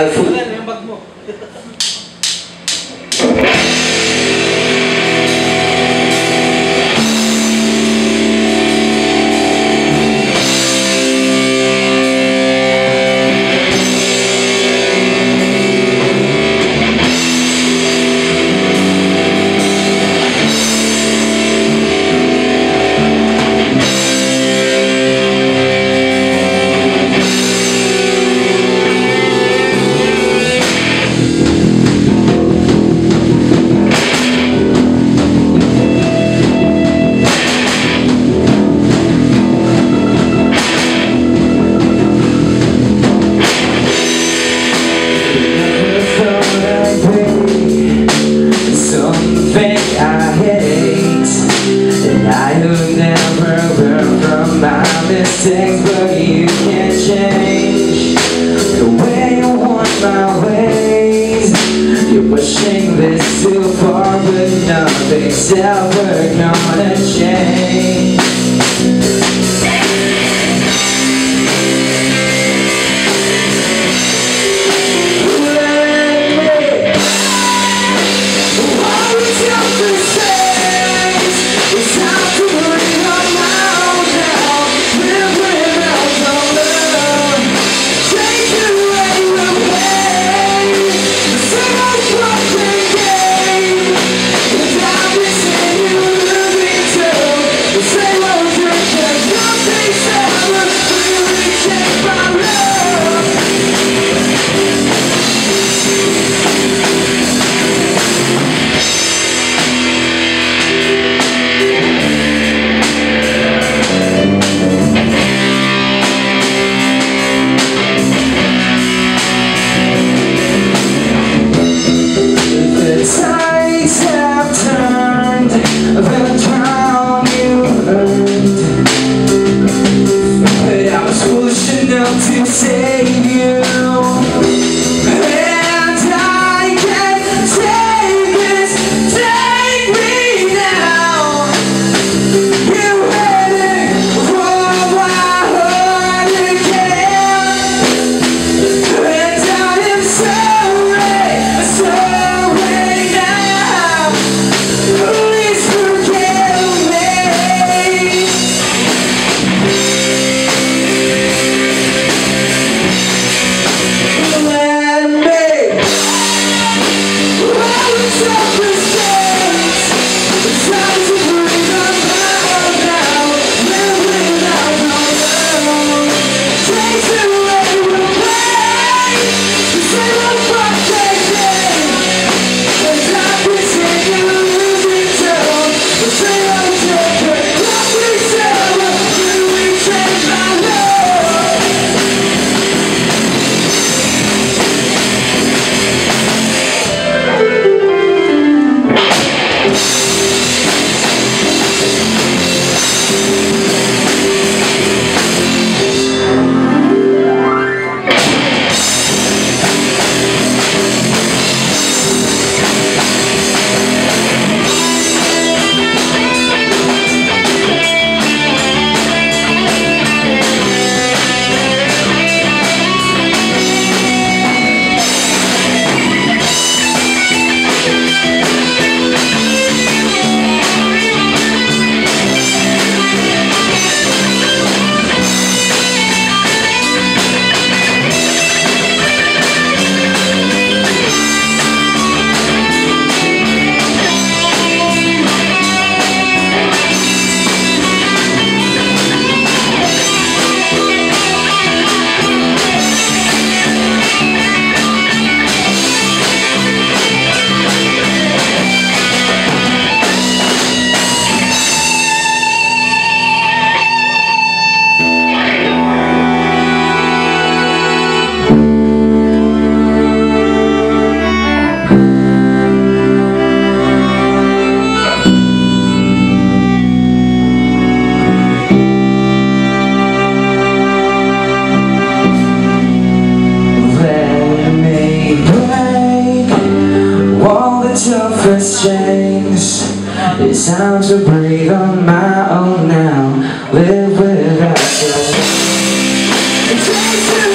Alpha. Wala na yung bag mo. mistakes, but you can't change the way you want my ways. You're pushing this too far, but nothing's ever gonna change. changed. It's time to breathe on my own now. Live without you